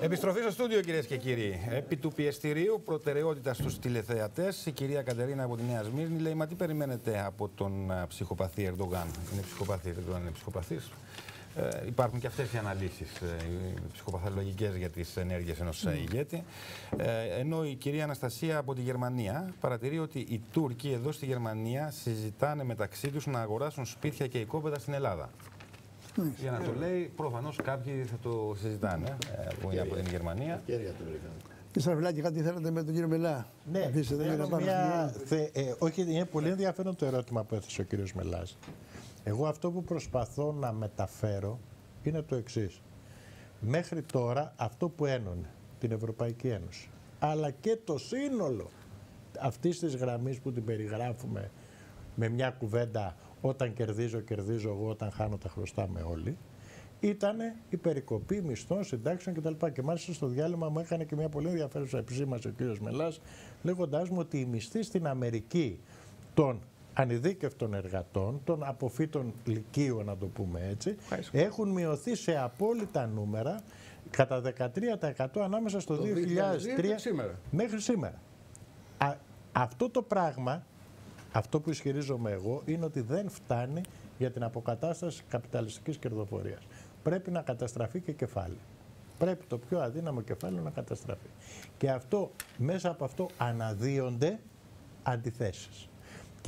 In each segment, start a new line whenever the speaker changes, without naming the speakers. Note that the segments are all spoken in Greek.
Επιστροφή στο στούντιο, κυρίες και κύριοι. Επί του πιεστηρίου προτεραιότητας στους τηλεθεατές, η κυρία Κατερίνα από τη Νέα Σμύρνη λέει: Μα τι περιμένετε από τον ψυχοπαθή Ερντογάν; Είναι ψυχοπαθή, δεν ξέρω αν είναι ψυχοπαθής. Ε, υπάρχουν και αυτές οι αναλύσεις ε, ψυχοπαθολογικές για τις ενέργειες ενός mm. ηγέτη. Ε, ενώ η κυρία Αναστασία από τη Γερμανία παρατηρεί ότι οι Τούρκοι εδώ στη Γερμανία συζητάνε μεταξύ τους να αγοράσουν σπίτια και οικόπεδα στην Ελλάδα. Για να το λέει, προφανώς κάποιοι θα το συζητάνε ε, που είναι από την Γερμανία.
Κύριε Σαρβιλάκη, κάτι θέλετε με τον κύριο Μελά;
Ναι, Αφήσετε, μια... Θε, ε, όχι, είναι πολύ ενδιαφέρον το ερώτημα που έθεσε ο κύριος Μελάς. Εγώ αυτό που προσπαθώ να μεταφέρω είναι το εξής. Μέχρι τώρα αυτό που ένωνε την Ευρωπαϊκή Ένωση, αλλά και το σύνολο αυτής της γραμμής που την περιγράφουμε με μια κουβέντα όταν κερδίζω, κερδίζω εγώ, όταν χάνω τα χρωστάμε όλοι, ήταν η περικοπή μισθών, συντάξεων κτλ. Και μάλιστα στο διάλειμμα μου έκανε και μια πολύ ενδιαφέρουσα επισήμαση ο κ. Μελάς, λέγοντάς μου ότι οι μισθοί στην Αμερική των ανειδίκευτων εργατών, των αποφύτων λυκείου, να το πούμε έτσι, έχουν μειωθεί σε απόλυτα νούμερα κατά 13% ανάμεσα στο 2003 μέχρι σήμερα. αυτό το πράγμα αυτό που ισχυρίζομαι εγώ είναι ότι δεν φτάνει για την αποκατάσταση καπιταλιστικής κερδοφορίας. Πρέπει να καταστραφεί και κεφάλι. Πρέπει το πιο αδύναμο κεφάλαιο να καταστραφεί. Και αυτό, μέσα από αυτό αναδύονται αντιθέσεις.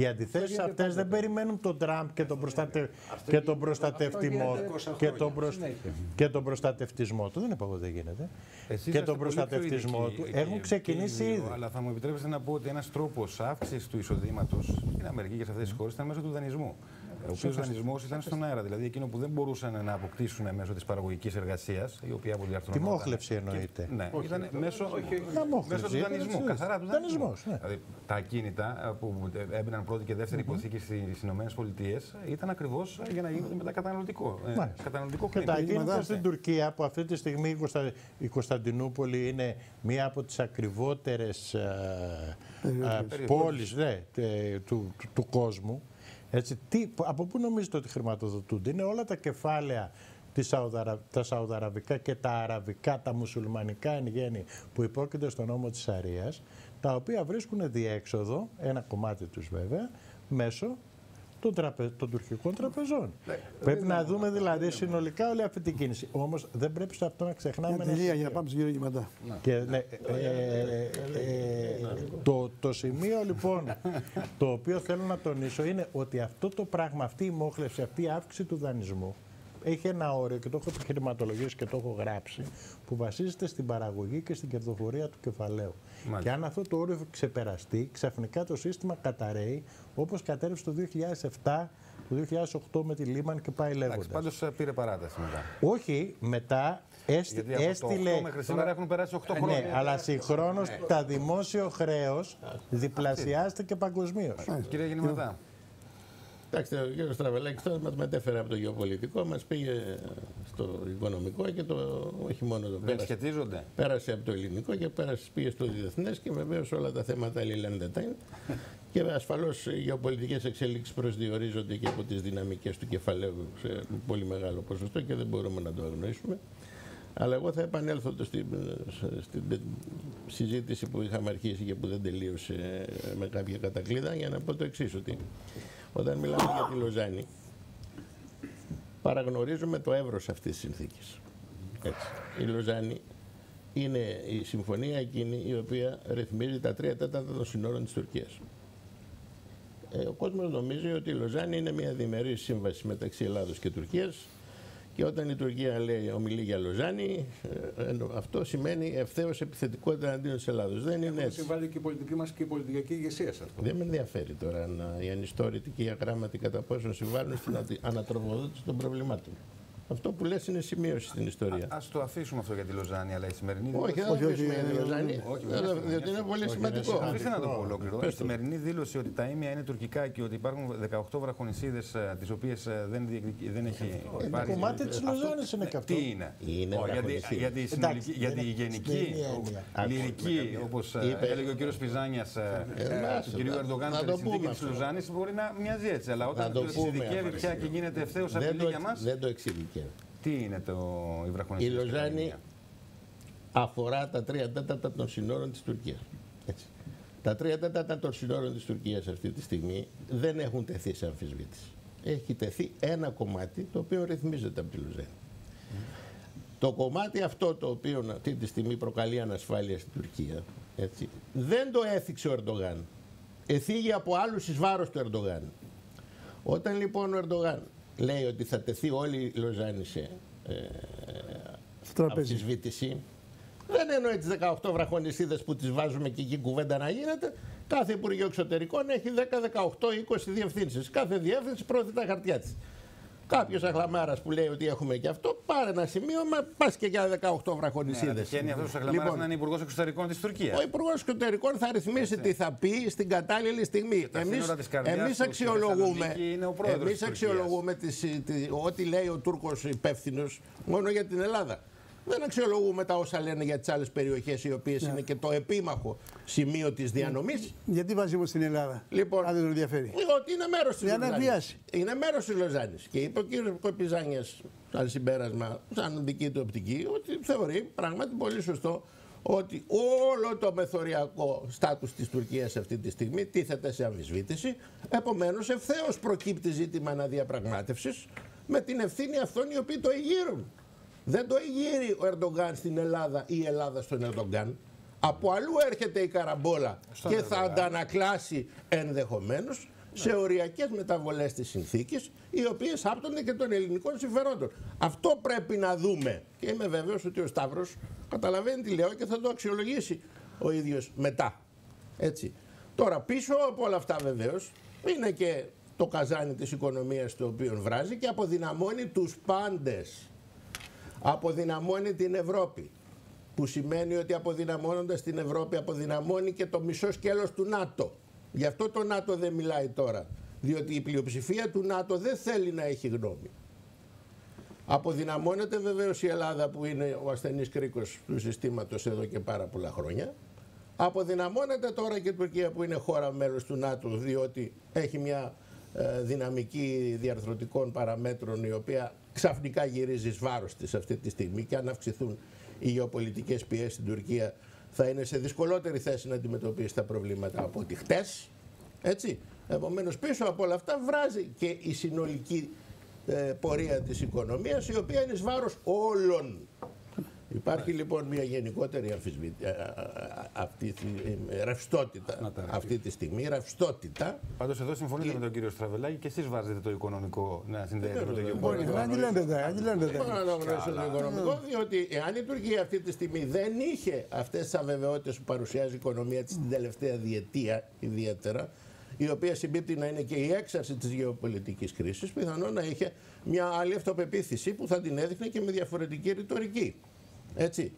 Και οι αντιθέσεις αυτές δεν περιμένουν τον Τραμπ και τον, προστατε... και τον προστατευτισμό και τον, και τον προστατευτισμό του. Δεν είπα εγώ δεν γίνεται. και τον προστατευτισμό του. έχουν ξεκινήσει ήδη.
Αλλά θα μου επιτρέψετε να πω ότι ένας τρόπος αύξησης του εισοδήματος στην Αμερική και σε αυτές τις χώρες ήταν μέσω του δανεισμού ο οποίο δανεισμό ήταν στον αέρα. Δηλαδή εκείνο που δεν μπορούσαν να αποκτήσουν μέσω της παραγωγικής εργασίας, η οποία από
διαρθρωτική. Τι μόχλευση εννοείται.
Ναι, ήταν μέσω, μέσω του δανεισμού. Καθαρά του δανεισμού. Ναι. Δηλαδή τα ακίνητα που έμπαιναν πρώτη και δεύτερη υποθήκη στις ΗΠΑ ήταν ακριβώς για να γίνονται μετά καταναλωτικό. Ε, καταναλωτικό
και τα ακίνητα στην Τουρκία που αυτή τη στιγμή η Κωνσταντινούπολη είναι μία από τις ακριβότερες πόλεις ναι, του κόσμου. Έτσι, τι, από πού νομίζετε ότι χρηματοδοτούνται; Είναι όλα τα κεφάλαια τα Σαουδαραβικά και τα Αραβικά, τα Μουσουλμανικά εν γέννη που υπόκειται στον νόμο της Αρίας, τα οποία βρίσκουν διέξοδο, ένα κομμάτι τους βέβαια, μέσω των, τραπε... των τουρκικών τραπεζών. Ναι, πρέπει να δούμε δηλαδή συνολικά όλη αυτή την κίνηση. Όμως δεν πρέπει σε αυτό να ξεχνάμε.
Μια για να πάμε στον κύριο
Γηματά. Και, ναι, ε, ε, ε, το, το σημείο λοιπόν το οποίο θέλω να τονίσω είναι ότι αυτό το πράγμα, αυτή η μόχλευση, αυτή η αύξηση του δανεισμού έχει ένα όριο και το έχω επιχειρηματολογήσει και το έχω γράψει που βασίζεται στην παραγωγή και στην κερδοφορία του κεφαλαίου. Μάλιστα. Και αν αυτό το όριο ξεπεραστεί, ξαφνικά το σύστημα καταραίει όπως κατέρευσε το 2007 το 2008 με τη Λίμαν και πάει λέγοντας.
Πάντως ε, πήρε παράταση μετά.
Όχι, μετά έστη, Γιατί έστειλε.
Το μέχρι σήμερα έχουν περάσει 8 χρόνια.
Ναι, αλλά συγχρόνως ναι. τα δημόσιο χρέος διπλασιάστηκε παγκοσμίως.
Κύριε Γεννηματά.
Εντάξει, ο κ. Στραβελάκης τώρα μας μετέφερε από το γεωπολιτικό, μας πήγε στο οικονομικό και το, όχι μόνο το
πέρασε. σχετίζονται.
Πέρασε από το ελληνικό και πέρασε, πήγε στο διεθνές και βεβαίως όλα τα θέματα αλληλένδετα είναι. Και ασφαλώς οι γεωπολιτικές εξέλιξει προσδιορίζονται και από τις δυναμικές του κεφαλαίου σε πολύ μεγάλο ποσοστό και δεν μπορούμε να το αγνοήσουμε. Αλλά εγώ θα επανέλθω στην, στην συζήτηση που είχαμε αρχίσει και που δεν τελείωσε με κάποια κατακλείδα για να πω το εξής ότι όταν μιλάμε για τη Λοζάνη, παραγνωρίζουμε το εύρος αυτής της συνθήκης. Έτσι. Η Λοζάνη είναι η συμφωνία εκείνη η οποία ρυθμίζει τα τρία τέταρτα των συνόρων της Τουρκίας. Ε, ο κόσμος νομίζει ότι η Λοζάνη είναι μια διμερή σύμβαση μεταξύ Ελλάδος και Τουρκίας και όταν η Τουρκία λέει, ομιλεί για Λοζάνη, ε, αυτό σημαίνει ευθέως επιθετικότητα αντίον της Ελλάδος. Δεν είναι έτσι.
Συμβάλλει και η πολιτική μας και η πολιτική ηγεσία σα.
Δεν με ενδιαφέρει τώρα να, οι ανιστόρητοι και οι αγράμματοι κατά πόσο συμβάλλουν στην ανατροφοδότηση των προβλημάτων. Αυτό που λες είναι σημείωση στην ιστορία.
Α το αφήσουμε αυτό για τη Λοζάνη, αλλά η σημερινή
Όχι, δεν το αφήσουμε για τη Λοζάνη. Διότι είναι πολύ σημαντικό.
Αφήστε να το πω ολόκληρο. Η σημερινή δήλωση ότι τα ίμια είναι τουρκικά και ότι υπάρχουν 18 βραχονισίδες τις οποίες δεν, δεν έχει
πάρει. κομμάτι της Λοζάνης είναι και αυτό.
Τι είναι; Γιατί η γενική λυρική, όπως έλεγε ο κύριος Πιζάνιας του κ. Ερντογάν για τη συνθήκης της Λοζάνης, μπορεί να μοιάζει έτσι. Αλλά όταν το εξειδικεύει πια και γίνεται ευθέως απειλή για μας.
Δεν το εξειδικεύει.
Τι είναι το η
Η Λοζάνη αφορά τα τρία τέταρτα των συνόρων της Τουρκίας. Έτσι. Τα τρία τέταρτα των συνόρων της Τουρκίας αυτή τη στιγμή δεν έχουν τεθεί σε αμφισβήτηση. Έχει τεθεί ένα κομμάτι το οποίο ρυθμίζεται από τη Λουζένη. Το κομμάτι αυτό το οποίο αυτή τη στιγμή προκαλεί ανασφάλεια στην Τουρκία έτσι, δεν το έθιξε ο Ερντογάν. Εθίγει από άλλους εις βάρος του Ερντογάν. Όταν λοιπόν ο Ερντογάν λέει ότι θα τεθεί όλη η Λοζάνη σε ε, αμφισβήτηση, δεν εννοεί τις 18 βραχονισίδες που τις βάζουμε και εκεί κουβέντα να γίνεται. Κάθε Υπουργείο Εξωτερικών έχει 10, 18, 20 διευθύνσεις. Κάθε διεύθυνση πρόθεται τα χαρτιά της. Κάποιος αχλαμάρας που λέει ότι έχουμε και αυτό, πάρε ένα σημείο, πας και για 18 βραχονισίδες. Ναι,
Τυχαίνει αυτός ο αχλαμάρας λοιπόν, να είναι υπουργός εξωτερικών της Τουρκίας.
Ο υπουργός εξωτερικών θα ρυθμίσει τι θα πει στην κατάλληλη στιγμή. Εμεί αξιολογούμε, εμείς αξιολογούμε ό,τι λέει ο Τούρκος υπεύθυνος μόνο για την Ελλάδα δεν αξιολογούμε τα όσα λένε για τις άλλες περιοχές, οι οποίες ναι. είναι και το επίμαχο σημείο της διανομής.
Γιατί βάζουμε στην Ελλάδα,
λοιπόν,
αν δεν τον ενδιαφέρει.
Ότι είναι μέρος της Λοζάνης. Είναι μέρος της Λοζάνης. Και είπε ο κ. Κοπιζάνια, σαν συμπέρασμα, σαν δική του οπτική, ότι θεωρεί πράγματι πολύ σωστό ότι όλο το μεθοριακό στάτους της Τουρκίας αυτή τη στιγμή τίθεται σε αμφισβήτηση. Επομένως, ευθέως προκύπτει ζήτημα αναδιαπραγμάτευσης με την ευθύνη αυτών οι οποίοι το εγείρουν. Δεν το εγείρει ο Ερντογκάν στην Ελλάδα ή η Ελλάδα στον Ερντογκάν. Από αλλού έρχεται η καραμπόλα και θα αντανακλάσει ενδεχομένως σε οριακές μεταβολές της συνθήκης, οι οποίες άπτονται και των ελληνικών συμφερόντων. Αυτό πρέπει να δούμε. Και είμαι βέβαιος ότι ο Σταύρος καταλαβαίνει τι λέω και θα το αξιολογήσει ο ίδιος μετά. Έτσι. Τώρα, πίσω από όλα αυτά βεβαίως είναι και το καζάνι της οικονομίας το οποίο βράζει και αποδυναμώνει τους πάντες αποδυναμώνει την Ευρώπη. Που σημαίνει ότι αποδυναμώνοντας την Ευρώπη αποδυναμώνει και το μισό σκέλος του ΝΑΤΟ. Γι' αυτό το ΝΑΤΟ δεν μιλάει τώρα. Διότι η πλειοψηφία του ΝΑΤΟ δεν θέλει να έχει γνώμη. Αποδυναμώνεται βεβαίως η Ελλάδα που είναι ο ασθενής κρίκος του συστήματος εδώ και πάρα πολλά χρόνια. Αποδυναμώνεται τώρα και η Τουρκία που είναι χώρα μέλος του ΝΑΤΟ διότι έχει μια ε, δυναμική διαρθρωτικών παραμέτρων η οποία ξαφνικά γυρίζεις βάρος της αυτή τη στιγμή και αν αυξηθούν οι γεωπολιτικές πιέσεις στην Τουρκία θα είναι σε δυσκολότερη θέση να αντιμετωπίσει τα προβλήματα από ότι χτες. Έτσι. Επομένως πίσω από όλα αυτά βράζει και η συνολική ε, πορεία της οικονομίας η οποία είναι εις βάρος όλων Υπάρχει λοιπόν μια γενικότερη αμφισβήτη, αυτή τη ρευστότητα αυτή τη στιγμή, ρευστότητα.
Πάντως εδώ συμφωνείτε με τον κύριο Στραβελάκη και εσείς βάζετε το οικονομικό να συνδέεται με το
γεωπολιτικό. Δεν αντιλέγεται, αντιλέγεται.
Δεν το οικονομικό, διότι εάν η Τουρκία αυτή τη στιγμή δεν είχε αυτές τις αβεβαιότητες που παρουσιάζει η οικονομία της την τελευταία διετία ιδιαίτερα, η οποία συμπίπτει να είναι και η έξαρση της γεωπολιτικής κρίσης, πιθανόν να είχε μια άλλη αυτοπεποίθηση που θα την έδειχνε και με διαφορετική ρητορική. Έτσι.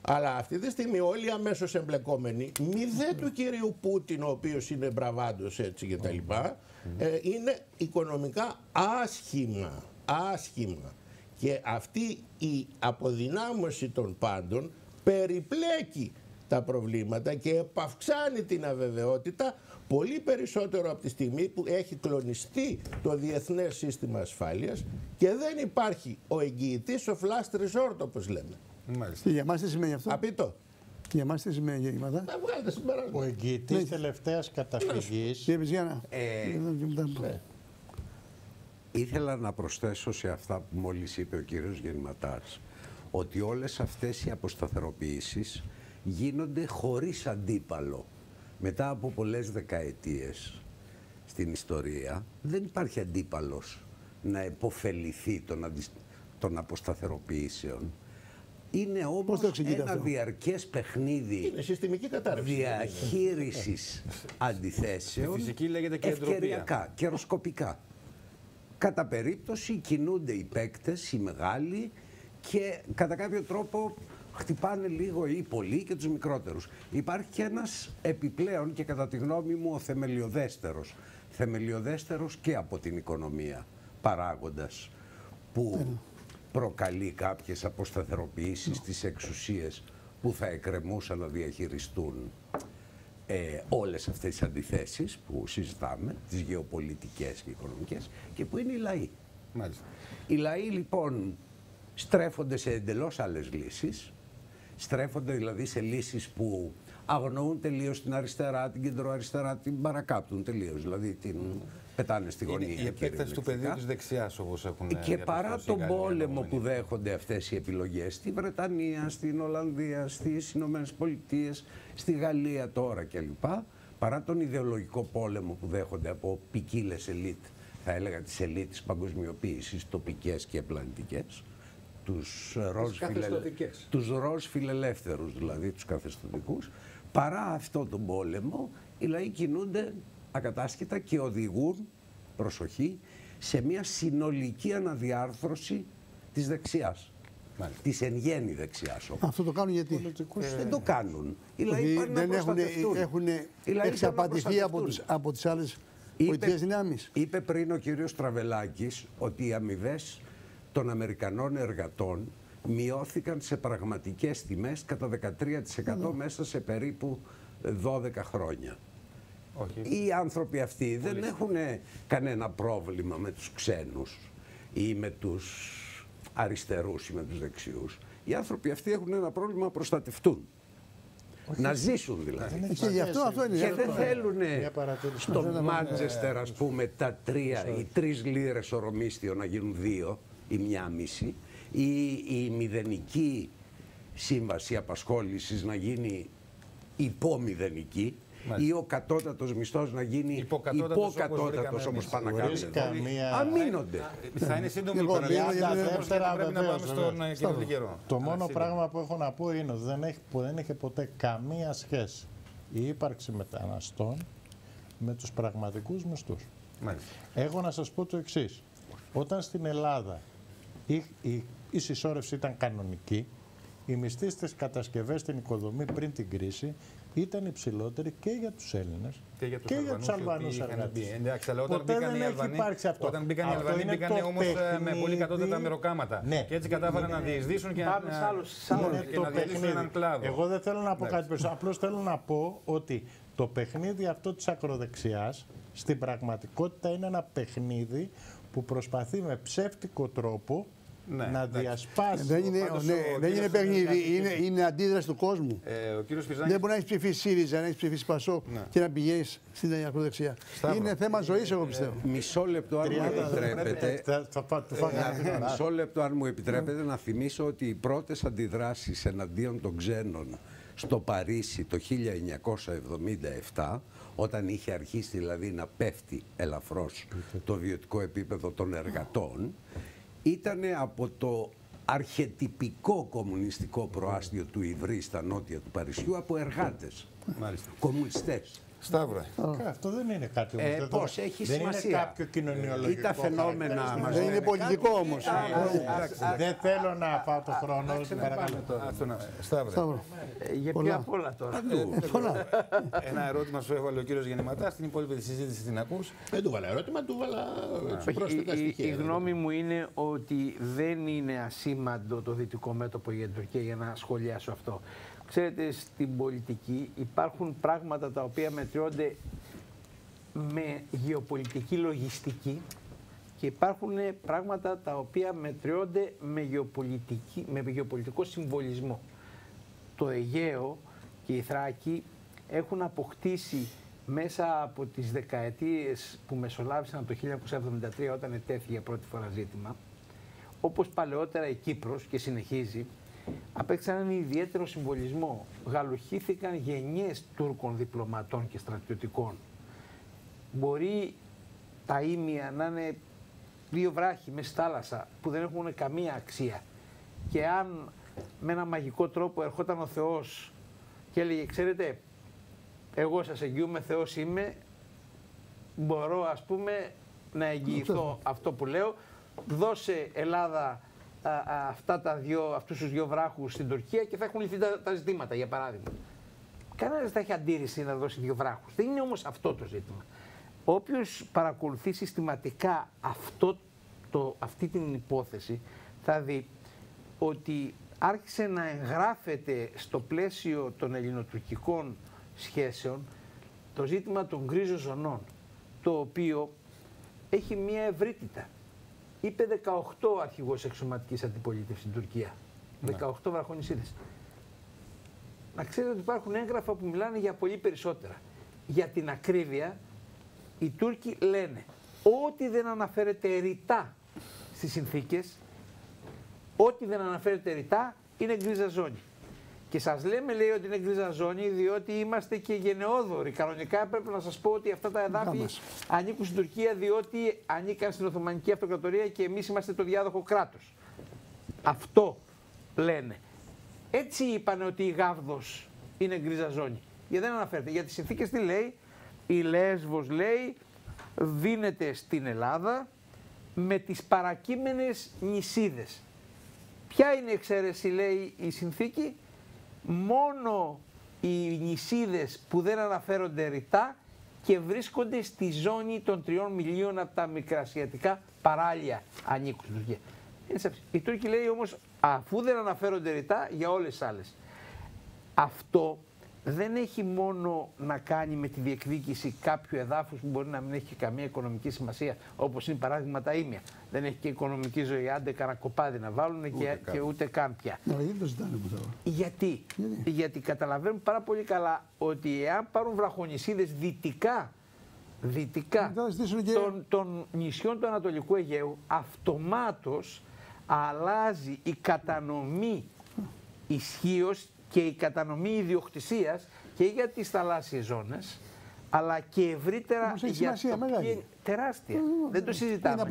Αλλά αυτή τη στιγμή όλοι αμέσως εμπλεκόμενοι, μη δε του κυρίου Πούτιν, ο οποίος είναι μπραβάντος έτσι και τα λοιπά, ε, είναι οικονομικά άσχημα, άσχημα. Και αυτή η αποδυνάμωση των πάντων περιπλέκει τα προβλήματα και επαυξάνει την αβεβαιότητα πολύ περισσότερο από τη στιγμή που έχει κλονιστεί το διεθνές σύστημα ασφάλειας και δεν υπάρχει ο εγγυητής of last resort όπως λέμε.
Μάλιστα. Για εμάς τι σημαίνει αυτό;
Απίτο.
Για εμάς τι σημαίνει γεννήματα.
Να βγάλετε συμπέρασμα.
Ο εγγυητής ναι. τελευταίας καταφυγή.
Ε,
ναι. Ήθελα να προσθέσω σε αυτά που μόλις είπε ο κύριος Γεννηματάς ότι όλες αυτές οι αποσταθεροποιήσεις γίνονται χωρίς αντίπαλο. Μετά από πολλές δεκαετίες στην ιστορία δεν υπάρχει αντίπαλος να επωφεληθεί των, των αποσταθεροποιήσεων είναι όμως ένα αυτό; διαρκές παιχνίδι
είναι συστημική κατάρρευση.
διαχείρισης αντιθέσεων
φυσική λέγεται και
ευκαιριακά, καιροσκοπικά. Κατά περίπτωση κινούνται οι παίκτες, οι μεγάλοι και κατά κάποιο τρόπο χτυπάνε λίγο ή πολύ και τους μικρότερους. Υπάρχει και ένας επιπλέον και κατά τη γνώμη μου ο θεμελιωδέστερος, θεμελιωδέστερος και από την οικονομία παράγοντας που προκαλεί κάποιες αποσταθεροποιήσεις στις εξουσίες που θα εκκρεμούσαν να διαχειριστούν ε, όλες αυτές τις αντιθέσεις που συζητάμε, τις γεωπολιτικές και οικονομικές και που είναι οι λαοί.
Μάλιστα.
Οι λαοί λοιπόν στρέφονται σε εντελώς άλλες λύσεις στρέφονται δηλαδή σε λύσεις που αγνοούν τελείως την αριστερά, την κεντροαριστερά, την παρακάπτουν τελείως, δηλαδή την πετάνε στη
Είναι
γωνία.
η επέκταση του
κυριολεκτικά.
πεδίου της δεξιάς, όπως έχουν
Και
διαπιστώσει
παρά
οι
τον
Γάλλοι
πόλεμο που
εργαζόμενοι.
δέχονται αυτές οι επιλογές στη Βρετανία, στην Ολλανδία, στις Ηνωμένες Πολιτείες, στη Γαλλία τώρα κλπ. Παρά τον ιδεολογικό πόλεμο που δέχονται από ποικίλες ελίτ, θα έλεγα τις ελίτ της παγκοσμιοποίησης, τοπικές και πλανητικές, τους ροζ, φιλελε...
καθεστωτικές.
τους ροζ φιλελεύθερους δηλαδή, τους καθεστωτικούς, παρά αυτό τον πόλεμο, οι λαοί κινούνται ακατάσχετα και οδηγούν, προσοχή, σε μια συνολική αναδιάρθρωση της δεξιάς.
Μάλιστα.
Της εν γέννη δεξιάς όμως.
Αυτό το κάνουν γιατί;
Δεν το κάνουν. Οι λαοί
Ότι
πάνε να
δεν έχουν,
προστατευτούν.
έχουν
Οι λαοί θέλουν να
εξαπατηθεί από,
προστατευτούν.
τους, από τις άλλες πολιτικές δυνάμεις.
είπε πριν ο κύριος Τραβελάκης ότι οι αμοιβές των Αμερικανών εργατών μειώθηκαν σε πραγματικές τιμές κατά 13% μέσα σε περίπου 12 χρόνια.
Όχι.
Οι άνθρωποι αυτοί δεν έχουν κανένα πρόβλημα με τους ξένους ή με τους αριστερούς ή με τους δεξιούς. Οι άνθρωποι αυτοί έχουν ένα πρόβλημα να προστατευτούν. Να ζήσουν δηλαδή.
Και γι' αυτό αυτό είναι.
Και δεν θέλουν
Μια παρατήρηση.
στο Μάντσεστερ, ας πούμε, τα τρία ή τρεις λίρες ορομίστιο να γίνουν δύο ή μια μισή ή η μηδενική σύμβαση απασχόλησης να γίνει υπομηδενική ή ο κατώτατος μισθός να γίνει
Υποκατώτατος, όπως
υποκατώτατος
βρήκαμε
όπως
εμείς.
πάνε να
Χωρίς
κάνουν.
καμία-
Αμήνονται.
Θα είναι σύντομη η
Λοιπόν,
παραλία.
για- για-
Όπως και
δεύτερα,
Πρέπει να
βεβαίως,
πάμε στον
βεβαίως.
ε, κύριο καιρό.
Το μόνο
σύντομα.
πράγμα που έχω να πω είναι ότι δεν, έχει, που δεν είχε ποτέ καμία σχέση η ύπαρξη μεταναστών με τους πραγματικούς μισθούς.
Μάλιστα.
Έχω να σας πω το εξής. Όταν στην Ελλάδα η, η, η συσσόρευση ήταν κανονική, οι μισθοί στις κατασκευές στην οικοδομή πριν την κρίση ήταν υψηλότεροι και για τους Έλληνες
Και για τους
και
Αλβανούς,
τους
οι οποίοι
Αλβανούς
είχαν
εργάτες.
μπει. Εντάξει, αλλά όταν
Ποτέ
μπήκαν
δεν
οι
έχει
Αλβανοί,
υπάρξει αυτό.
όταν μπήκαν οι
Αυτό
Αλβανοί,
είναι
μπήκαν
το
όμως ε, με πολύ κατώτατα
παιχνίδι.
μεροκάματα.
Ναι.
Και έτσι κατάφεραν να διεισδύσουν και να,
Πάμε σε άλλο- σε άλλο-
ναι,
Είναι
και
το
να διαλύσουν
παιχνίδι.
έναν κλάδο.
Εγώ δεν θέλω να πω
Εντάξει.
κάτι περισσότερο. Απλώς θέλω να πω ότι το παιχνίδι αυτό της ακροδεξιάς στην πραγματικότητα είναι ένα παιχνίδι που προσπαθεί με ψεύτικο τρόπο
Ναι,
να
εντάξει.
διασπάσει.
Δεν είναι,
Πάντως
ναι,
ο
δεν
κύριος
είναι παιχνίδι,
Φερνάνδης-
είναι, είναι αντίδραση του κόσμου.
Ε, ο κύριος Πιζάνης
Δεν μπορεί να έχεις ψηφίσει ΣΥΡΙΖΑ, να έχεις ψηφίσει ΠΑΣΟ και να πηγαίνεις στην ακροδεξιά.
Σταύρο.
Είναι θέμα ζωής, εγώ πιστεύω.
Μισό λεπτό αν μου επιτρέπετε.
Θα, θα, θα, του φάγανε
Ε, Μισό λεπτό, αν μου επιτρέπετε, να θυμίσω ότι οι πρώτες αντιδράσεις εναντίον των ξένων στο Παρίσι το 1977, όταν είχε αρχίσει δηλαδή να πέφτει ελαφρώς το βιωτικό επίπεδο των εργατών, ήταν από το αρχετυπικό κομμουνιστικό προάστιο του Ιβρύ στα νότια του Παρισιού από εργάτες,
Μάλιστα.
κομμουνιστές.
Σταύρο.
Αυτό δεν είναι κάτι
Ε,
δεν
πώς
το-
έχει
δεν
σημασία.
είναι κάποιο κοινωνιολογικό.
Ή τα φαινόμενα
χαρακτηριστικό.
μας
Δεν είναι
λένε
πολιτικό
κάτι,
όμως.
Δεν θέλω να φάω το χρόνο. παρακαλώ.
Αυτό να- Σταύρο.
Σταύρο.
Ε, Για
Πολλά.
ποια απ' όλα τώρα.
Πολλά.
Ένα ερώτημα σου έβαλε ο κύριος Γεννηματάς, στην υπόλοιπη τη συζήτηση την ακούς.
Δεν του βάλα ερώτημα, του βάλα έτσι,
Όχι,
πρόσθετα
η, η,
στοιχεία.
η γνώμη μου είναι ότι δεν είναι ασήμαντο το δυτικό μέτωπο για την Τουρκία για να σχολιάσω αυτό. Ξέρετε, στην πολιτική υπάρχουν πράγματα τα οποία μετριώνται με γεωπολιτική λογιστική και υπάρχουν πράγματα τα οποία μετριώνται με, γεωπολιτική, με γεωπολιτικό συμβολισμό. Το Αιγαίο και η Θράκη έχουν αποκτήσει μέσα από τις δεκαετίες που μεσολάβησαν από το 1973 όταν ετέθη για πρώτη φορά ζήτημα, όπως παλαιότερα η Κύπρος και συνεχίζει, απέκτησαν έναν ιδιαίτερο συμβολισμό. Γαλουχήθηκαν γενιές Τούρκων διπλωματών και στρατιωτικών. Μπορεί τα ίμια να είναι δύο βράχοι μέσα στη θάλασσα που δεν έχουν καμία αξία. Και αν με ένα μαγικό τρόπο ερχόταν ο Θεός και έλεγε, ξέρετε, εγώ σας εγγυούμαι, Θεός είμαι, μπορώ ας πούμε να εγγυηθώ αυτό που λέω, δώσε Ελλάδα α, α, αυτά τα δυο, αυτούς τους δύο βράχους στην Τουρκία και θα έχουν λυθεί τα, τα ζητήματα, για παράδειγμα. Κανένας δεν θα έχει αντίρρηση να δώσει δύο βράχους. Δεν είναι όμως αυτό το ζήτημα. Όποιος παρακολουθεί συστηματικά αυτό το, αυτή την υπόθεση θα δει ότι άρχισε να εγγράφεται στο πλαίσιο των ελληνοτουρκικών σχέσεων το ζήτημα των γκρίζων ζωνών, το οποίο έχει μία ευρύτητα. Είπε 18 αρχηγός εξωματικής αντιπολίτευσης στην Τουρκία. 18 βραχονισίδες. να ξέρετε ότι υπάρχουν έγγραφα που μιλάνε για πολύ περισσότερα. Για την ακρίβεια, οι Τούρκοι λένε ό,τι δεν αναφέρεται ρητά στις συνθήκες, ό,τι δεν αναφέρεται ρητά είναι γκρίζα ζώνη. Και σας λέμε λέει ότι είναι γκρίζα ζώνη διότι είμαστε και γενναιόδοροι. Κανονικά πρέπει να σας πω ότι αυτά τα εδάφη ανήκουν στην Τουρκία διότι ανήκαν στην Οθωμανική Αυτοκρατορία και εμείς είμαστε το διάδοχο κράτος. Αυτό λένε. Έτσι είπαν ότι η Γάβδος είναι γκρίζα ζώνη. Γιατί δεν αναφέρεται. Για τις συνθήκες τι λέει; Η Λέσβος λέει δίνεται στην Ελλάδα με τις παρακείμενες νησίδες. Ποια είναι η εξαίρεση λέει η συνθήκη; Μόνο οι νησίδες που δεν αναφέρονται ρητά και βρίσκονται στη ζώνη των τριών μιλίων από τα μικρασιατικά παράλια ανήκουν στην Τουρκία. Οι Τούρκοι λέει όμως αφού δεν αναφέρονται ρητά για όλες τις άλλες. Αυτό δεν έχει μόνο να κάνει με τη διεκδίκηση κάποιου εδάφους που μπορεί να μην έχει καμία οικονομική σημασία, όπως είναι παράδειγμα τα ίμια. Δεν έχει και οικονομική ζωή, άντε καρακοπάδι να βάλουν και, και ούτε καν πια. Γιατί; Γιατί; Γιατί καταλαβαίνουν πάρα πολύ καλά ότι εάν πάρουν βραχονισίδες δυτικά δυτικά των, των νησιών του Ανατολικού Αιγαίου, αυτομάτως αλλάζει η κατανομή ισχύως και η κατανομή ιδιοκτησίας και για τις θαλάσσιες ζώνες αλλά και ευρύτερα για το μεγάλη. τεράστια. Δεν το συζητάμε.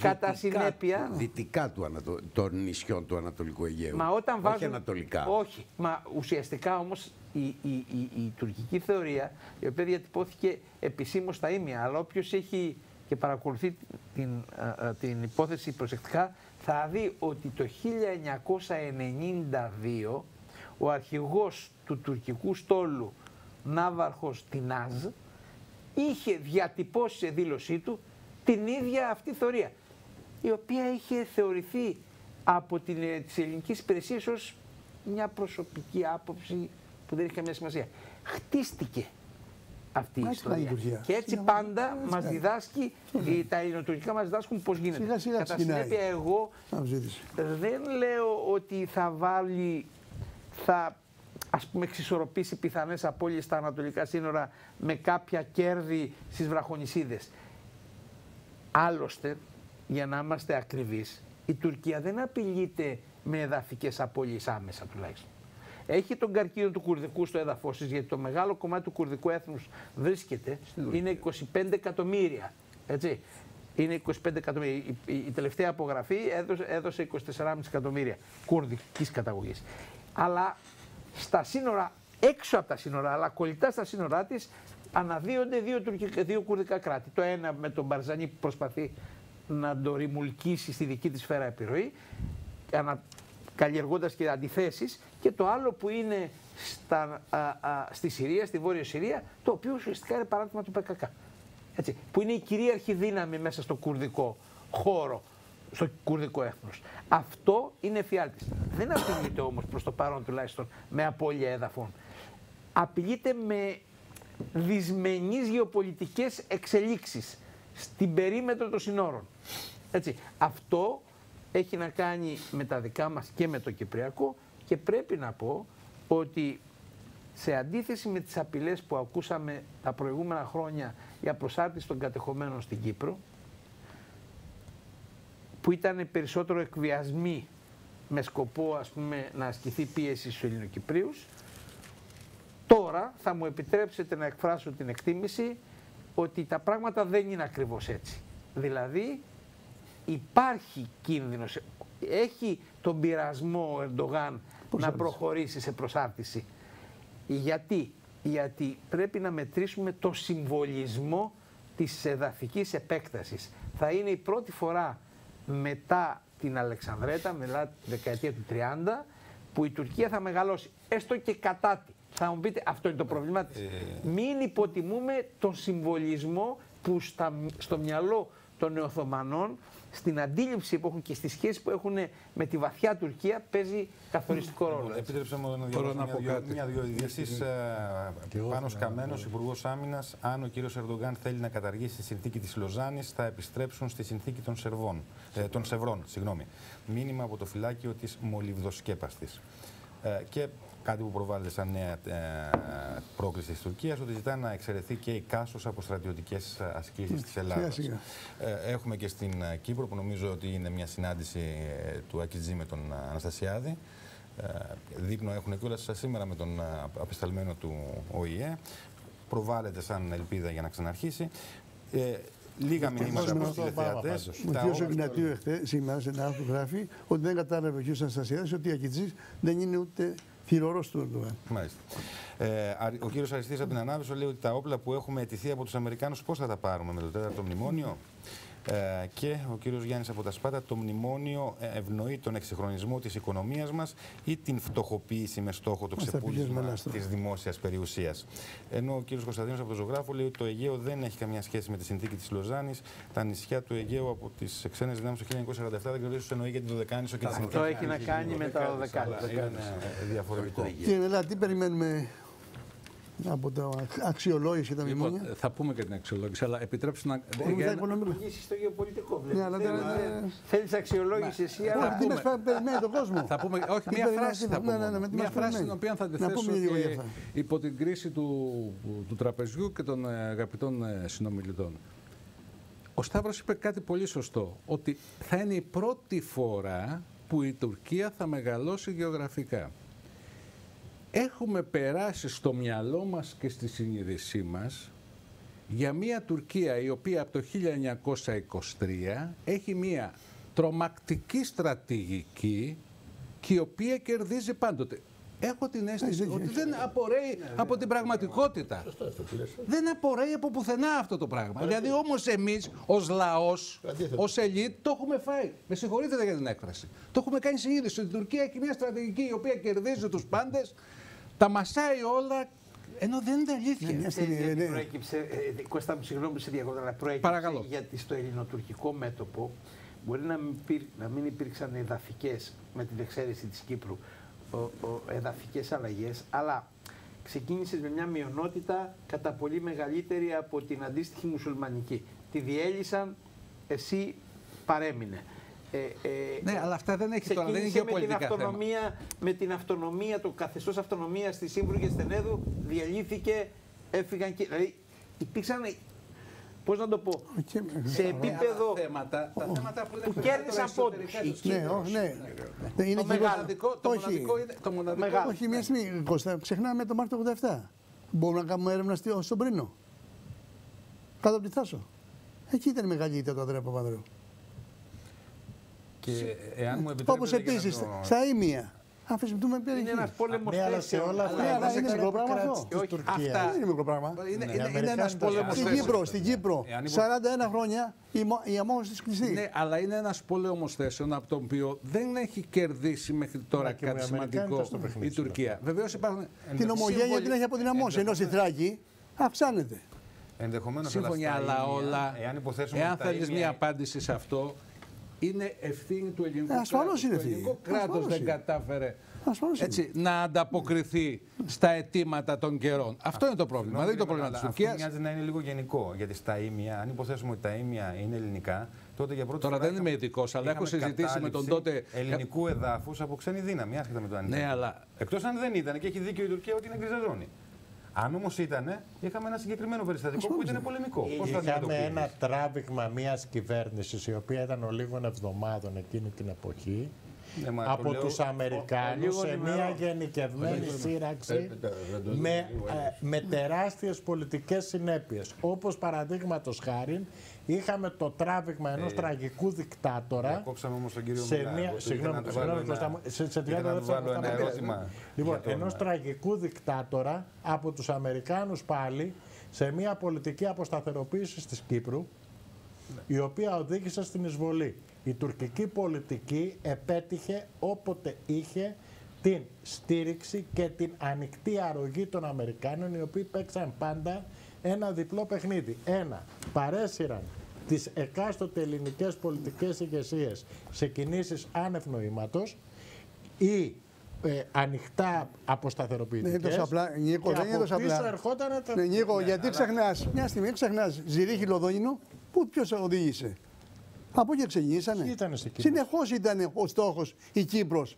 Κατά συνέπεια...
Δυτικά του ανατο... των νησιών του Ανατολικού Αιγαίου.
Μα όταν
όχι
βάζουν...
ανατολικά.
Όχι. Μα ουσιαστικά όμως η, η, η, η τουρκική θεωρία, η οποία διατυπώθηκε επισήμως στα ίμια, αλλά όποιος έχει και παρακολουθεί την, την υπόθεση προσεκτικά, θα δει ότι το 1992 ο αρχηγός του τουρκικού στόλου Ναύαρχος Τινάζ είχε διατυπώσει σε δήλωσή του την ίδια αυτή θεωρία η οποία είχε θεωρηθεί από την, ε, τις ελληνικές υπηρεσίες ως μια προσωπική άποψη που δεν είχε καμία σημασία. Χτίστηκε αυτή η ιστορία. Και έτσι πάντα μας διδάσκει, τα ελληνοτουρκικά μας διδάσκουν πώς γίνεται.
Σιγά, σιγά,
Κατά συνέπεια, εγώ δεν λέω ότι θα βάλει, θα ας πούμε εξισορροπήσει πιθανές απώλειες στα ανατολικά σύνορα με κάποια κέρδη στις βραχονισίδες. Άλλωστε, για να είμαστε ακριβείς, η Τουρκία δεν απειλείται με εδαφικές απώλειες άμεσα τουλάχιστον έχει τον καρκίνο του κουρδικού στο έδαφος της, γιατί το μεγάλο κομμάτι του κουρδικού έθνους βρίσκεται, είναι 25 εκατομμύρια. Έτσι. Είναι 25 εκατομμύρια. Η, η, η τελευταία απογραφή έδωσε, έδωσε 24,5 εκατομμύρια κουρδικής καταγωγής. Αλλά στα σύνορα, έξω από τα σύνορα, αλλά κολλητά στα σύνορά της, αναδύονται δύο, δύο κουρδικά κράτη. Το ένα με τον Μπαρζανί που προσπαθεί να το ρημουλκίσει στη δική της σφαίρα επιρροή, καλλιεργώντας και αντιθέσεις, και το άλλο που είναι στα, α, α, στη Συρία, στη Βόρεια Συρία, το οποίο ουσιαστικά είναι παράδειγμα του ΠΚΚ. Έτσι, που είναι η κυρίαρχη δύναμη μέσα στο κουρδικό χώρο, στο κουρδικό έθνος. Αυτό είναι φιάλτης. Δεν απειλείται όμως προς το παρόν τουλάχιστον με απώλεια έδαφων. Απειλείται με δυσμενείς γεωπολιτικές εξελίξεις στην περίμετρο των συνόρων. Έτσι. Αυτό έχει να κάνει με τα δικά μας και με το Κυπριακό και πρέπει να πω ότι σε αντίθεση με τις απειλές που ακούσαμε τα προηγούμενα χρόνια για προσάρτηση των κατεχομένων στην Κύπρο, που ήταν περισσότερο εκβιασμοί με σκοπό ας πούμε να ασκηθεί πίεση στους Ελληνοκυπρίους, τώρα θα μου επιτρέψετε να εκφράσω την εκτίμηση ότι τα πράγματα δεν είναι ακριβώς έτσι. Δηλαδή υπάρχει κίνδυνος, έχει τον πειρασμό ο Ερντογάν να προχωρήσει σε προσάρτηση. Γιατί, γιατί πρέπει να μετρήσουμε το συμβολισμό της εδαφικής επέκτασης. Θα είναι η πρώτη φορά μετά την Αλεξανδρέτα, μετά τη δεκαετία του 30, που η Τουρκία θα μεγαλώσει, έστω και κατά τη. Θα μου πείτε, αυτό είναι το πρόβλημά της. Ε... Μην υποτιμούμε τον συμβολισμό που στα, στο μυαλό των Οθωμανών στην αντίληψη που έχουν και στη σχέση που έχουν με τη βαθιά Τουρκία παίζει καθοριστικό ρόλο.
Επιτρέψτε μου να διαβάσω μια-δυο ειδήσει. Ε, Πάνω Καμένος, Υπουργός Άμυνας, αν ο κύριος Ερντογκάν θέλει να καταργήσει τη συνθήκη της Λοζάνης, θα επιστρέψουν στη συνθήκη των, Σερβών, ε, των Σευρών. Συγγνώμη. Μήνυμα από το φυλάκιο της Μολυβδοσκέπαστης. Ε, και κάτι που προβάλλεται σαν νέα ε, πρόκληση της Τουρκίας, ότι ζητά να εξαιρεθεί και η Κάσος από στρατιωτικές ασκήσεις της Ελλάδας.
σιγά.
Ε, έχουμε και στην ε, Κύπρο, που νομίζω ότι είναι μια συνάντηση ε, του Ακιτζή με τον ε, Αναστασιάδη. Ε, δείπνο έχουν κιόλα σήμερα με τον ε, απεσταλμένο του ΟΗΕ. Προβάλλεται σαν ελπίδα για να ξαναρχίσει. Ε, λίγα μηνύματα
κόσμο
από τους
αυτό πάρα
τηλεθεατές.
πάντως.
Ο
Τα
κ.
όλα-
Σογγινατίου εχθές, σήμερα σε ένα άρθρο γράφει ότι δεν κατάλαβε ο κ. Αναστασιάδης ότι η Ακιτζή δεν είναι ούτε θηρορός του Ερντογάν.
Μάλιστα. Ε, α- ο κύριος Αριστή από την Ανάβησο λέει ότι τα όπλα που έχουμε αιτηθεί από τους Αμερικάνους πώς θα τα πάρουμε με το τέταρτο μνημόνιο; Ε, και ο κύριος Γιάννης από τα Σπάτα, το μνημόνιο ε, ευνοεί τον εξυγχρονισμό της οικονομίας μας ή την φτωχοποίηση με στόχο το
Μας τα πήγες
ξεπούλησμα
μελάς
της δημόσιας περιουσίας. Ενώ ο κύριος Κωνσταντίνος από το Ζωγράφο λέει ότι το Αιγαίο δεν έχει καμία σχέση με τη συνθήκη της Λοζάνης. Τα νησιά του Αιγαίου από τις ξένες δυνάμεις το 1947 δεν ξέρω ίσως εννοεί για την Δωδεκάνησο και τη
Αυτό
συνθήκη.
έχει να κάνει με τα δωδεκάνησα.
Είναι ε, διαφορετικό.
Κύριε Μελά, τι περιμένουμε; Από το αξιολόγηση για τα
Λοιπόν,
μνημόνια.
θα πούμε και την αξιολόγηση, αλλά επιτρέψτε να.
Έχουμε
για
τα
ένα-
οικονομικά.
Λύσεις στο γεωπολιτικό
Ναι, αλλά τώρα, ε,
Θέλεις αξιολόγηση εσύ, αλλά...
Όχι, τι μας πα- περιμένει τον κόσμο.
Θα πούμε, όχι,
Τι
μία
περιμένει
φράση
αυτή,
θα
ναι,
πούμε.
ναι, ναι, με τι
μία
μας
φράση την
περιμένει.
οποία θα τη
Να
θέσω
πούμε λίγο
και
για αυτά.
υπό την κρίση του, του τραπεζιού και των ε, αγαπητών ε, συνομιλητών. Ο Σταύρος είπε κάτι πολύ σωστό, ότι θα είναι η πρώτη φορά που η Τουρκία θα μεγαλώσει γεωγραφικά. Έχουμε περάσει στο μυαλό μας και στη συνείδησή μας για μια Τουρκία η οποία από το 1923 έχει μια τρομακτική στρατηγική και η οποία κερδίζει πάντοτε. Έχω την αίσθηση
Έχει,
ότι
έχει.
δεν απορρέει από την πραγματικότητα. Δεν απορρέει από πουθενά αυτό το πράγμα. Δηλαδή όμως εμείς ως λαός,
Αντίθετα.
ως ελίτ το έχουμε φάει. Με συγχωρείτε για την έκφραση. Το έχουμε κάνει συνείδηση ότι η Τουρκία έχει μια στρατηγική η οποία κερδίζει τους πάντες, τα μασάει όλα, ενώ δεν είναι αλήθεια.
μια
Ξέρεις
στιγμή,
γιατί
ναι.
προέκυψε, ε, Κώστα μου συγγνώμη που σε διακόπτω, αλλά προέκυψε
Παρακαλώ.
γιατί στο ελληνοτουρκικό μέτωπο μπορεί να μην, υπήρ- να μην υπήρξαν εδαφικές, με την εξαίρεση της Κύπρου, ο, ο, εδαφικές αλλαγές, αλλά ξεκίνησες με μια μειονότητα κατά πολύ μεγαλύτερη από την αντίστοιχη μουσουλμανική. Τη διέλυσαν, εσύ παρέμεινε. Ε, ε,
Ναι, αλλά αυτά δεν έχει τώρα, δεν είναι
Ξεκίνησε με την,
γεωπολιτικά θέματα.
αυτονομία, με την αυτονομία, το καθεστώς αυτονομίας στη Σύμβρου και Στενέδου, διαλύθηκε, έφυγαν και... Δηλαδή υπήρξαν, πώς να το πω,
Και-
σε επίπεδο
Τα θέματα, τα θέματα που, είναι
που κέρδισαν
εσωτερικά
πόντους.
της
Η
Ναι, όχι, ναι. Ναι, Είναι
Το
και-
μοναδικό, το
Όχι.
μοναδικό είναι το μοναδικό.
Μεγάλο.
Όχι, μια στιγμή, Κώστα, ξεχνάμε το Μάρτιο 87. Μπορούμε να κάνουμε έρευνα στη- στον Πρίνο. Κάτω από τη Θάσο. Εκεί ήταν η μεγάλη ήττα του Ανδρέα Παπανδρέου.
Και εάν μου επιτρέπετε.
Όπως
για να
επίσης
το-
στα Ήμια. Αμφισβητούμε περιοχή.
Είναι ένας πόλεμος
Ναι, αλλά σε
θέσεων.
όλα
αλλά
αυτά
Ναι, αλλά
δεν
είναι μικρό πράγμα αυτό.
κράτη της
Όχι,
Τουρκίας.
αυτά-
Δεν είναι μικρό πράγμα.
Είναι,
Ναι, οι
είναι, είναι
Αμερικάνοι
ένας
τα
πόλεμος
Στην
θέσεων.
Κύπρο, στην Κύπρο,
Εάν υπο-
41 χρόνια η, μο- η αμόχωση της κλειστή.
Ναι, αλλά είναι ένας πόλεμος θέσεων από τον οποίο δεν έχει κερδίσει μέχρι τώρα
Μα και
κάτι
οι Αμερικάνοι
σημαντικό
ήταν στο παιχνίδι
η
σου,
Τουρκία. Βεβαίως υπάρχουν
Την ομογένεια
σύμβολοι-
την έχει αποδυναμώσει. Ενώ στη Θράκη αυξάνεται.
Ενδεχομένως,
Σύμφωνοι,
στα
αλλά
ίμια,
όλα.
Εάν υποθέσουμε
Εάν
ότι τα
θέλεις
ίμια-
μια απάντηση σε αυτό, είναι ευθύνη του ελληνικού
Ε, ασφαλώς
κράτους.
είναι
Το
ευθύνη.
ελληνικό κράτος
Ασφαλώς
δεν
είναι.
κατάφερε
Ασφαλώς είναι.
έτσι, να ανταποκριθεί στα αιτήματα των καιρών. Αυτό είναι το πρόβλημα. Δεν είναι το πρόβλημα
Αλλά
της
αυτό
Τουρκίας.
μοιάζει να είναι λίγο γενικό. Γιατί στα ίμια, αν υποθέσουμε ότι τα ίμια είναι ελληνικά, τότε για πρώτη
Τώρα
φορά
δεν είμαι
είχαμε-
ειδικός, αλλά έχω
είχαμε
συζητήσει με τον
κατάληψη
τότε-
Ελληνικού εδάφους από ξένη δύναμη, άσχετα με το αν
Ναι,
ήταν.
αλλά
Εκτός αν δεν ήταν και έχει δίκιο η Τουρκία ότι είναι γκρίζα ζώνη. Αν όμως ήταν, είχαμε ένα συγκεκριμένο περιστατικό που ήταν πολεμικό. Πώς θα
Είχαμε
αντιμετωπίζεις;
ένα τράβηγμα μιας κυβέρνησης η οποία ήταν ο λίγων εβδομάδων εκείνη την εποχή
Ναι, μα το
από
λέω-
τους Αμερικάνους
λίγων
σε μια
ημερών.
γενικευμένη σύραξη με, ε, με τεράστιες πολιτικές συνέπειες. Όπως παραδείγματος χάρη είχαμε το τράβηγμα ενός τραγικού δικτάτορα
Διακόψαμε όμως τον κύριο
σε
Μιλά.
μια,
Εγώ ήθελα
συγγνώμη,
να του
συγγνώμη,
βάλω
Κώστα
ένα-
μου, σε, σε 30
ήθελα να του
δευτερόλεπτα
βάλω ένα
θα με
ερώτημα.
πειράζει. Λοιπόν,
για τον-
ενός τραγικού δικτάτορα από τους Αμερικάνους πάλι σε μια πολιτική αποσταθεροποίηση της Κύπρου η οποία οδήγησε στην εισβολή. Η τουρκική πολιτική επέτυχε όποτε είχε την στήριξη και την ανοιχτή αρρωγή των Αμερικάνων οι οποίοι παίξαν πάντα ένα διπλό παιχνίδι. Ένα, παρέσυραν τις εκάστοτε ελληνικές πολιτικές ηγεσίες σε κινήσεις άνευ νοήματος ή ε, ανοιχτά αποσταθεροποιητικές.
Δεν είναι τόσο απλά, Νίκο,
και
δεν είναι
από
τόσο
πίσω
απλά.
ερχόταν το...
Ναι, Νίκο, γιατί ξεχνάς, μια στιγμή ξεχνάς, Ζηρίχη Λοδόνινο, πού ποιος οδήγησε; Από εκεί ξεκινήσανε.
Ποιοι ήτανε στην Κύπρος;
Συνεχώς ήταν ο στόχος η Κύπρος.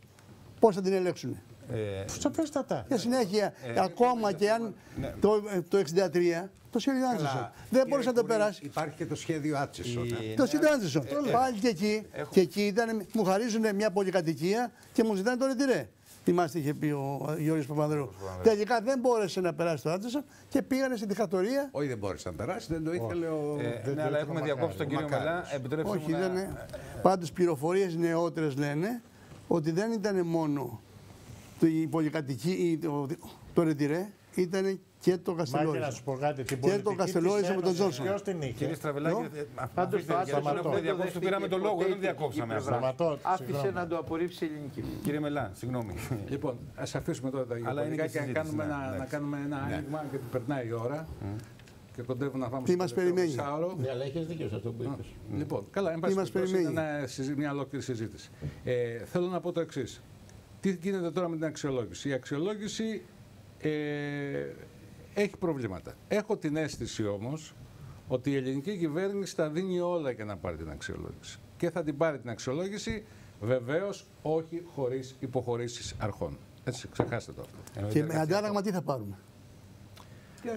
Πώς θα την ελέγξουν.
Ε,
Σαφέστατα.
Για συνέχεια, ακόμα και αν το, ε, το 63, το σχέδιο Άντσεσον. Δεν μπορούσε να το
Κουρί,
περάσει.
Υπάρχει και το σχέδιο Άτσεσον.
η-
Το σχέδιο Άντσεσον. Πάλι και εκεί, και εκεί ήταν, μου χαρίζουν μια πολυκατοικία και μου ζητάνε το ρετυρέ. Θυμάστε, είχε πει ο Γιώργος Παπανδρέου. Τελικά δεν μπόρεσε να περάσει το Άντσεσον και πήγανε στη δικτατορία.
Όχι, δεν μπόρεσε να περάσει, δεν το ήθελε ο.
ε,
δεν
ναι, αλλά
το
έχουμε
μακάρι.
διακόψει τον κύριο
Μακάρι.
Μελά. Επιτρέψτε
Όχι,
μου
δεν
να...
είναι. Πάντως πληροφορίες νεότερες λένε ότι δεν ήταν μόνο το, η πολυκατοική, ή το, το ρετυρέ, ήταν και το
Μάκη, να
Καστελόριζο.
σου πω κάτι. Την
Και
πολιτική
το Καστελόριζο
της
με τον
Ένωσης,
Τζόνσον.
Ποιος την είχε;
Κύριε Στραβελάκη,
Νο;
ε, α-
Πάντως
αφήστε,
το
γιατί
άτομο
τον έχουμε
δεν το
διακόψει, του πήραμε το
δέχτηκε
λόγο, δεν τον
ποτέ η
διακόψαμε.
πλευρά.
απλά.
Σταματώ.
Άφησε
συγγνώμη.
να το απορρίψει η ελληνική.
Κύριε Μελά, συγγνώμη.
Λοιπόν, ας αφήσουμε τώρα τα
Αλλά
γεωπολιτικά
είναι και
και να
συζήτηση,
κάνουμε,
ναι,
ένα, να
εντάξει.
κάνουμε ένα άνοιγμα γιατί περνάει η ώρα και κοντεύουμε να πάμε
Τι
στο
μας
τελευταίο
περιμένει;
μισάωρο.
Ναι, αλλά έχεις δίκιο σε αυτό που είπες.
Λοιπόν, καλά, εν πάση
μας
περιπτώσει, είναι
περιμένει.
ένα συζή- μια ολόκληρη συζήτηση. Ε, θέλω να πω το εξής. Τι γίνεται τώρα με την αξιολόγηση; Η αξιολόγηση ε, έχει προβλήματα. Έχω την αίσθηση όμως ότι η ελληνική κυβέρνηση τα δίνει όλα για να πάρει την αξιολόγηση. Και θα την πάρει την αξιολόγηση βεβαίως όχι χωρίς υποχωρήσεις αρχών. Έτσι, ξεχάστε το αυτό.
Και με αντάλλαγμα τι θα πάρουμε;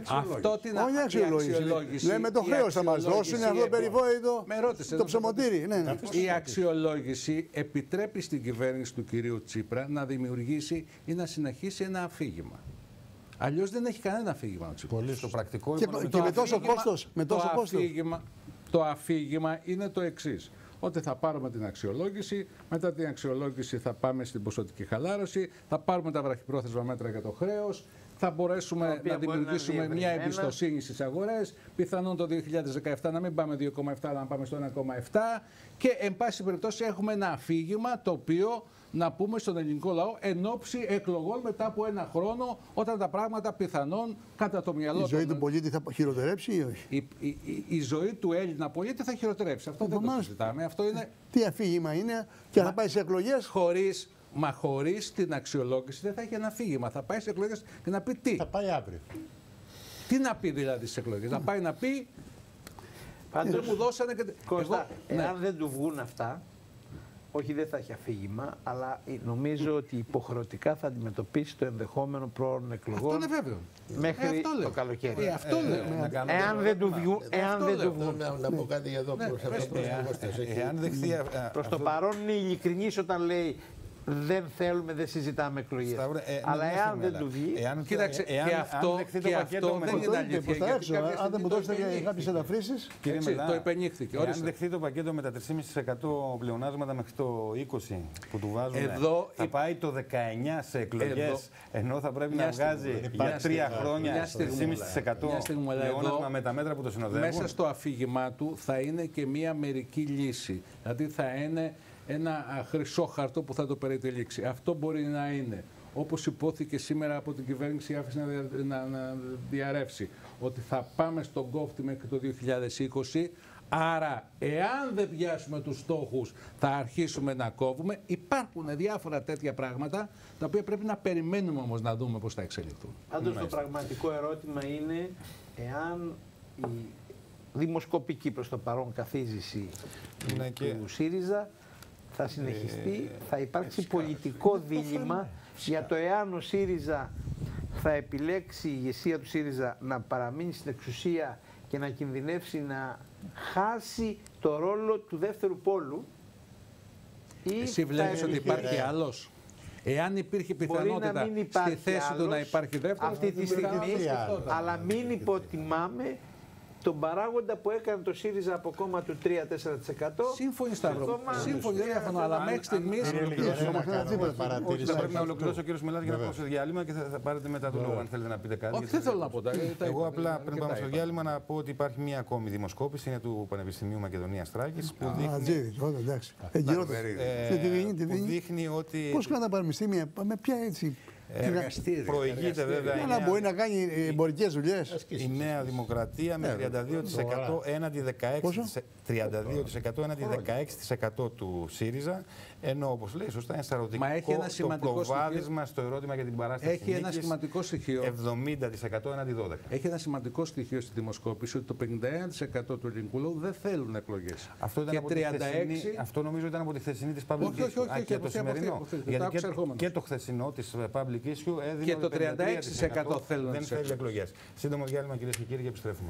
Αυτό την
Όχι
η
αξιολόγηση. Λέμε το
η
χρέος θα μας δώσουν
αξιολόγηση,
αυτό το
λοιπόν,
περιβόητο.
Με ρώτησε,
Το
δεν
ψωμοτήρι. Ναι, ναι.
Η αξιολόγηση επιτρέπει στην κυβέρνηση του κυρίου Τσίπρα να δημιουργήσει ή να συνεχίσει ένα αφήγημα. Αλλιώς δεν έχει κανένα αφήγημα ο Τσίπρα.
Πολύ
Στο
σωστά.
πρακτικό
Και,
οικονομικό-
και με τόσο
αφήγημα-
κόστος. Με τόσο
το,
κόστος.
αφήγημα, το αφήγημα είναι το εξής. Ότι θα πάρουμε την αξιολόγηση, μετά την αξιολόγηση θα πάμε στην ποσοτική χαλάρωση, θα πάρουμε τα βραχυπρόθεσμα μέτρα για το χρέος, θα μπορέσουμε
οποία
να
μπορεί να
δημιουργήσουμε
είναι
μια
διευρυμένα.
εμπιστοσύνη στις αγορές. Πιθανόν το 2017 να μην πάμε 2,7, αλλά να πάμε στο 1,7. Και εν πάση περιπτώσει έχουμε ένα αφήγημα το οποίο να πούμε στον ελληνικό λαό εν ώψη εκλογών μετά από ένα χρόνο, όταν τα πράγματα πιθανόν κατά το μυαλό
Η ζωή
των-
του πολίτη θα χειροτερέψει ή όχι;
η, η, η, η ζωή του Έλληνα πολίτη θα χειροτερεύσει. Αυτό δεν το
Μάλιστα.
συζητάμε. Αυτό είναι
Τι αφήγημα είναι και θα πάει σε εκλογές;
χωρίς. Μα χωρίς την αξιολόγηση δεν θα έχει ένα αφήγημα. Θα πάει σε εκλογές και να πει τι.
Θα πάει αύριο.
Τι να πει δηλαδή στις εκλογές; Θα πάει να πει.
Πάντως,
Δεν μου δώσανε και.
Κώστα,
Εγώ- ναι.
εάν δεν του βγουν αυτά, όχι δεν θα έχει αφήγημα, αλλά νομίζω ότι υποχρεωτικά θα αντιμετωπίσει το ενδεχόμενο πρόωρων
Αυτό
εκλογών
είναι βέβαιο.
μέχρι
Ε, αυτό
το
λέω.
καλοκαίρι.
Ε, αυτό λέω.
να κάνουμε
Εάν
το
δεν του
ερώτημα.
βγουν, εάν
αυτό
δεν
λέω.
του βγουν.
Να, να πω κάτι εδώ προς αυτό προς
Εάν-
τον Κώστα. Έχει-
Εάν δεχθεί. α- α-
Προς το
αυτό-
παρόν είναι ειλικρινής όταν λέει δεν θέλουμε, δεν συζητάμε εκλογές.
Σταύρε, ε,
Αλλά
μια
εάν
στιγμή,
δεν
αλλά
του βγει,
Εάν,
Κοίταξε,
εάν,
και
αν
αυτό-
δεχθεί το
και
πακέτο
αυτό
με
δεν
το-
είναι
Το
αλήθεια,
είπε προ τα
γιατί
έξω.
κάποια
Αν δεν
στιγμή
μου
το
δώσετε
υπενήχθη.
κάποιες ελαφρύσει.
Κύριε
Έτσι,
Μελά,
το υπενήχθηκε.
Εάν
Ορίστε.
δεχθεί το πακέτο με τα 3,5% πλεονάσματα μέχρι το 20% που του βάζουν,
Εδώ
θα
υπ-
πάει το 19% σε εκλογές.
Εδώ-
Ενώ θα πρέπει
Μια
να
στιγμή,
βγάζει
μια
για τρία
στιγμή,
χρόνια
μια στιγμή,
3,5%
μια στιγμή, αλλά εδώ-
πλεόνασμα με τα μέτρα που το συνοδεύουν.
Μέσα στο αφήγημά του θα είναι και μία μερική λύση. Δηλαδή θα είναι ένα α, χρυσό χαρτό που θα το περιτελήξει. Αυτό μπορεί να είναι, όπως υπόθηκε σήμερα από την κυβέρνηση, άφησε να, δια- να, να διαρρεύσει, ότι θα πάμε στον κόφτη μέχρι το 2020. Άρα, εάν δεν πιάσουμε τους στόχους, θα αρχίσουμε να κόβουμε. Υπάρχουν διάφορα τέτοια πράγματα, τα οποία πρέπει να περιμένουμε όμως να δούμε πώς θα εξελιχθούν.
Πάντως το πραγματικό ερώτημα είναι εάν η δημοσκοπική προς το παρόν καθίζηση
Ναι, και-
του ΣΥΡΙΖΑ θα συνεχιστεί, θα υπάρξει πολιτικό δίλημα για το εάν ο ΣΥΡΙΖΑ θα επιλέξει η ηγεσία του ΣΥΡΙΖΑ να παραμείνει στην εξουσία και να κινδυνεύσει να χάσει το ρόλο του δεύτερου πόλου ή
Εσύ
θα
βλέπεις ότι
επιτύχει.
υπάρχει άλλος; Εάν υπήρχε
Μπορεί
πιθανότητα
να μην υπάρχει
στη θέση του να
άλλος
υπάρχει δεύτερος,
αυτή τη στιγμή,
άλλος.
αλλά μην υποτιμάμε τον παράγοντα που έκανε το ΣΥΡΙΖΑ από κόμμα του 3-4%.
Σύμφωνοι Σταύρο.
Κόμμα-
Σύμφωνοι, δεν διαφωνώ, αλλά μέχρι στιγμή.
Κύριε Λίγκερ,
Ένα
να κάνω
τίποτα.
μια παρατήρηση.
Θα πρέπει να
από
ολοκληρώσει ο
αυτό.
κύριος Μελά για να πάω στο διάλειμμα και θα, θα πάρετε μετά το λόγο αν θέλετε να πείτε κάτι.
Όχι,
γιατί
δεν θέλω να πω. τα- τα είπα,
Εγώ απλά
αρκετά
πριν πάμε στο
είπα.
διάλειμμα να πω ότι υπάρχει μία ακόμη δημοσκόπηση, είναι του Πανεπιστημίου Μακεδονίας Τράκης, που δείχνει,
Ατζίδη, όλα εντάξει. Εγκυρότητα.
ε,
Τι δίνει, τι
που
δίνει.
δείχνει ότι.
Πώς κάνουν τα πανεπιστήμια, με ποια έτσι
Εργαστήρια.
Προηγείται βέβαια η
Αλλά
νέα,
μπορεί να κάνει εμπορικές δουλειές.
η νέα δημοκρατία με 32% έναντι 16%,
Πόσο;
32% έναντι 16% του ΣΥΡΙΖΑ. Ενώ, όπως λέει σωστά, είναι σαρωτικό
Μα έχει ένα
το
σημαντικό
προβάδισμα στο ερώτημα για την παράσταση.
Έχει ένα
νίκης,
σημαντικό στοιχείο.
70% έναντι 12%.
Έχει ένα σημαντικό στοιχείο στη δημοσκόπηση ότι το 51% του ελληνικού λαού δεν θέλουν εκλογές.
Αυτό, ήταν
και
από τη χθεσινή, αυτό νομίζω ήταν από τη χθεσινή της Public
Όχι, όχι, όχι,
Α,
όχι,
και
από
το
αυτή, από αυτή,
σημερινό.
από αυτή. Το
Γιατί
άκουσα
και,
ερχόμενος.
και το χθεσινό της Public Issue έδινε
Και το
ότι
36% θέλουν
δεν
τις
θέλει
έξω.
εκλογές. Σύντομο διάλειμμα κυρίες και κύριοι και επιστρέφουμε.